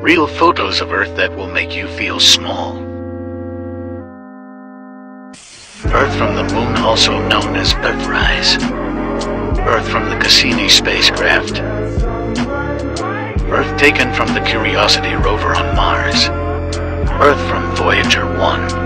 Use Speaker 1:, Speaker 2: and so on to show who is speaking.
Speaker 1: Real photos of Earth that will make you feel small. Earth from the Moon, also known as Earthrise. Earth from the Cassini spacecraft. Earth taken from the Curiosity rover on Mars. Earth from Voyager 1.